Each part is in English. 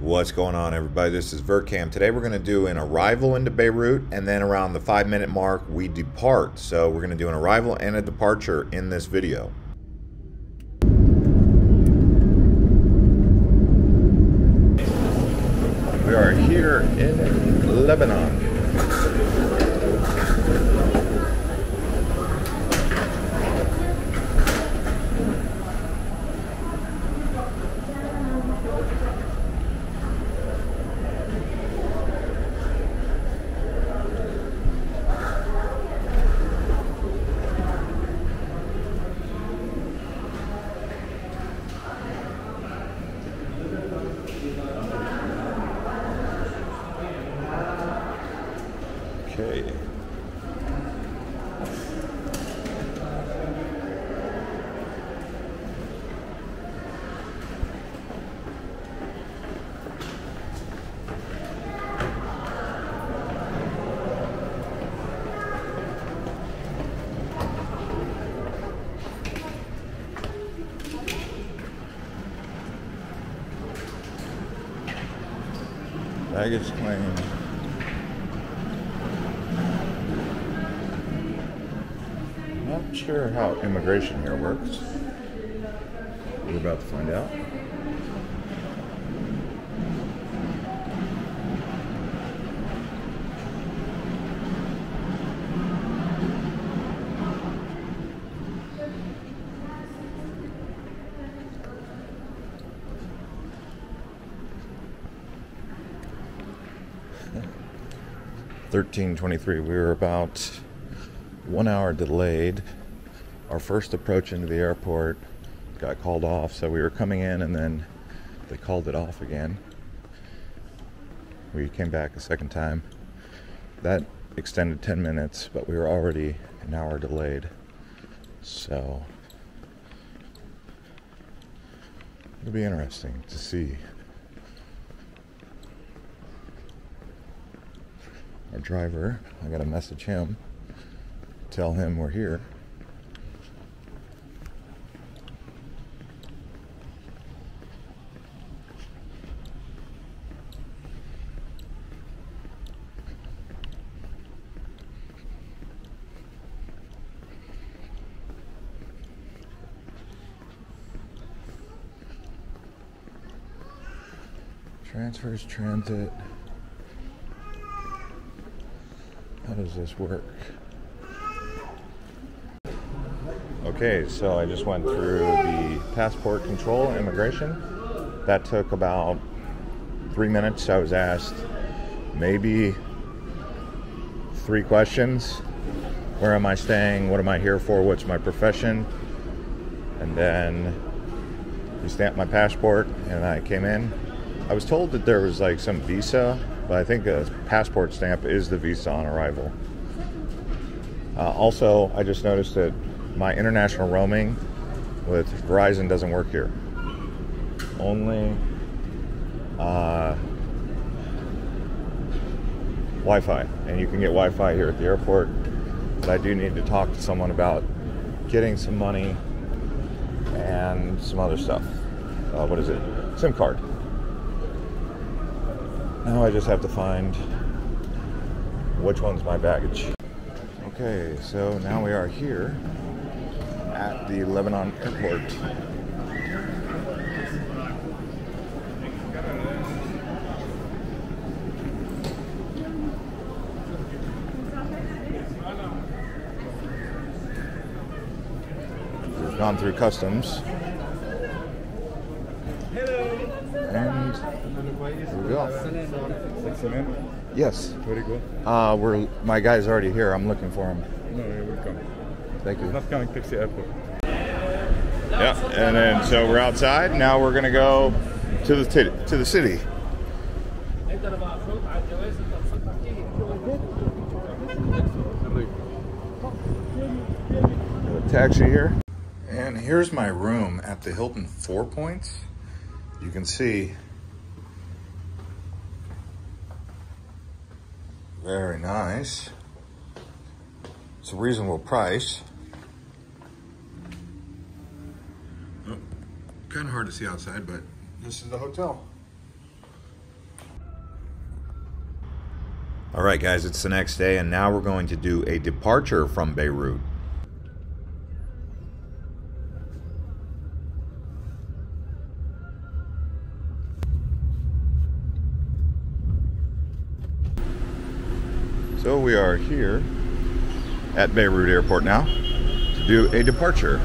What's going on, everybody? This is VirtCam. Today we're going to do an arrival into Beirut, and then around the five minute mark, we depart. So we're going to do an arrival and a departure in this video. We are here in Lebanon. Okay. Baggage claim. Not sure how immigration here works. We're about to find out. Thirteen twenty-three. We were about one hour delayed. Our first approach into the airport got called off, so we were coming in and then they called it off again. We came back a second time. That extended 10 minutes, but we were already an hour delayed. So it'll be interesting to see. Driver, I got to message him tell him we're here. Transfers, transit. How does this work? Okay, so I just went through the passport control immigration. That took about three minutes. I was asked maybe three questions. Where am I staying? What am I here for? What's my profession? And then he stamped my passport and I came in. I was told that there was like some visa, but I think a passport stamp is the visa on arrival. Uh, also, I just noticed that my international roaming with Verizon doesn't work here. Only uh, Wi Fi. And you can get Wi Fi here at the airport. But I do need to talk to someone about getting some money and some other stuff. Uh, what is it? SIM card. Now I just have to find which one's my baggage. Okay, so now we are here at the Lebanon airport. We've gone through customs. And here we go. Yes. Very good. Uh, we're my guy's already here. I'm looking for him. No, you're welcome. Thank you. Not coming taxi airport. Yeah, and then so we're outside. Now we're gonna go to the t- to the city. A taxi here. And here's my room at the Hilton Four Points. You can see. Very nice. It's a reasonable price. Hmm. Kind of hard to see outside, but this is the hotel. All right, guys, it's the next day, and now we're going to do a departure from Beirut. So we are here at Beirut Airport now to do a departure.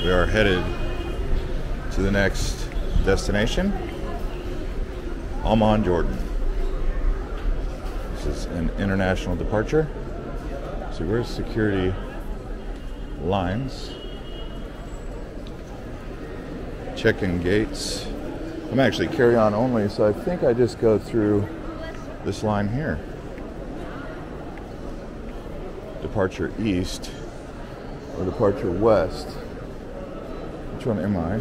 We are headed to the next destination, Amman, Jordan. This is an international departure. So where's security lines? Check-in gates. I'm actually carry-on only, so I think I just go through this line here. Departure east or departure west. Which one am I?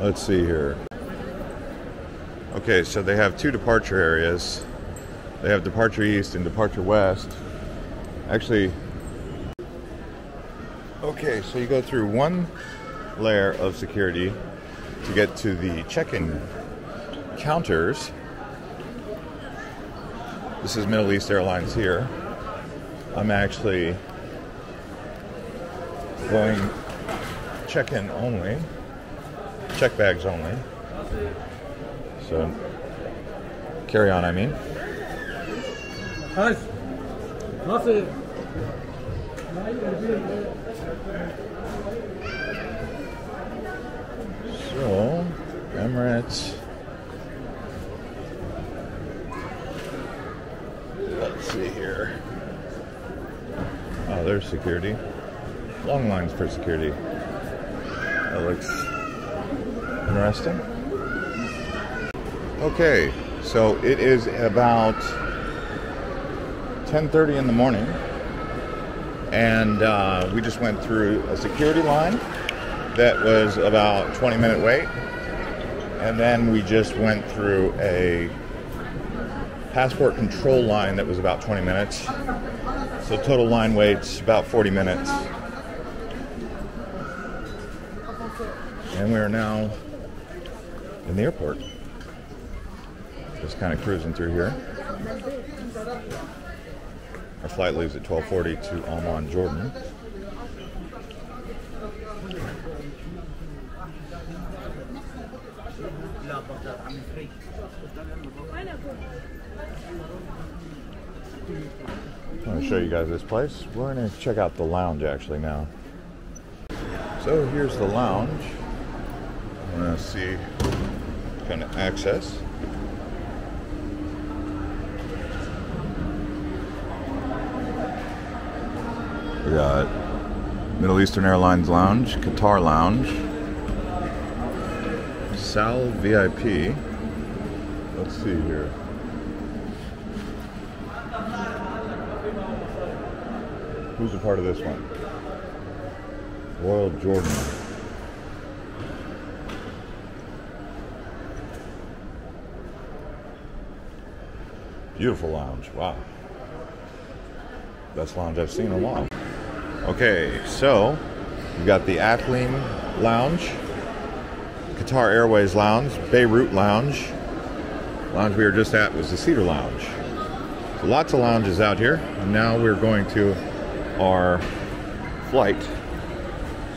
Let's see here. Okay, so they have two departure areas. They have departure east and departure west. Actually, okay, so you go through one layer of security to get to the check-in counters. This is Middle East Airlines here. I'm actually going check-in only, check bags only. So carry on, I mean. So, Emirates. Let's see here. Oh, there's security. Long lines for security. That looks interesting. Okay, so it is about 10:30 in the morning, and uh, we just went through a security line that was about 20 minute wait, and then we just went through a passport control line that was about 20 minutes. So total line waits about 40 minutes. And we are now in the airport. Just kind of cruising through here. Our flight leaves at 12:40 to Amman, Jordan. I want to show you guys this place. We're going to check out the lounge actually now. So here's the lounge. I'm going to see kind of access. We got Middle Eastern Airlines Lounge, Qatar Lounge, Sal VIP. Let's see here. Who's a part of this one? Royal Jordan. Beautiful lounge. Wow. Best lounge I've seen in a while. Okay, so we've got the Aklim Lounge, Qatar Airways Lounge, Beirut Lounge. Lounge we were just at was the Cedar Lounge. So lots of lounges out here. And now we're going to our flight.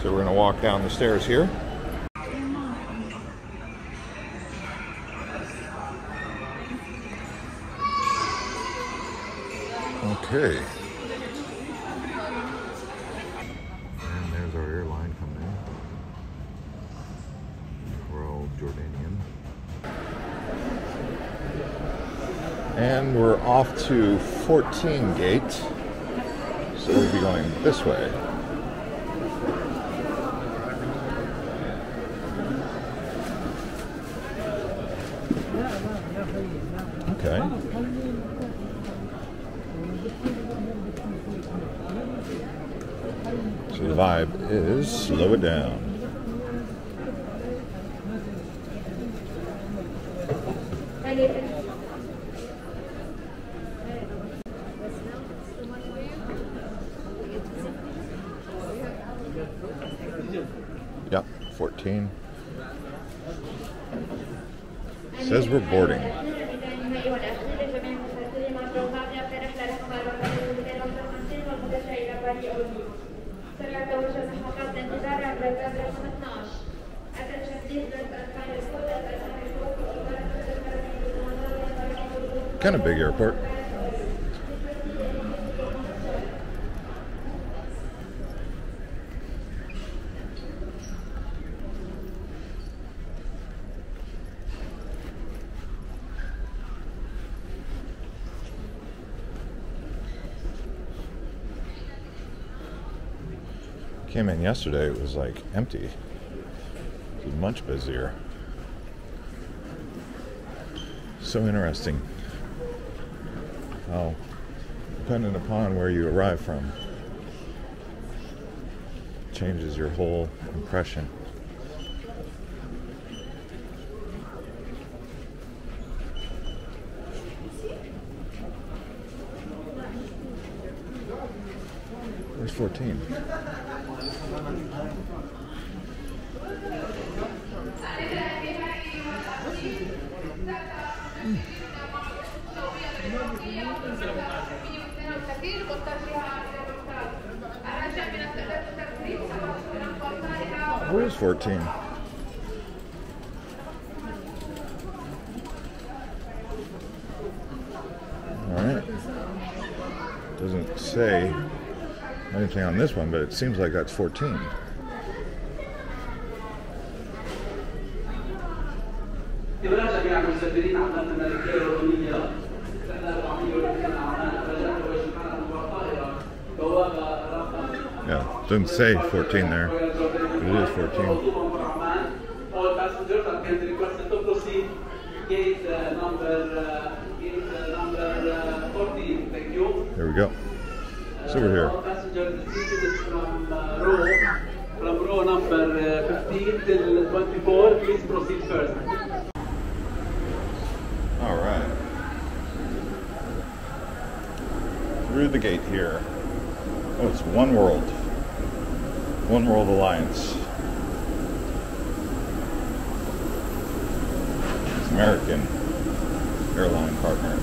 So we're going to walk down the stairs here. Okay. Off to 14 gate. So we'll be going this way. Okay. So the vibe is slow it down. Yep, 14. Says we're boarding. Kind of big airport. Came in yesterday, it was like empty. It was much busier. So interesting how, depending upon where you arrive from, changes your whole impression. Where's 14? Where's 14. Alright. Doesn't say anything on this one, but it seems like that's 14. Yeah, doesn't say 14 there. It is 14. All passengers are kindly requested to proceed. Gate uh, number uh, gate uh, number uh, 14. Thank you. There we go. So we're here. All passengers seated from row from row number 15 till 24. Please proceed first. All right. Through the gate here. Oh, it's One World. One World Alliance. American airline partner.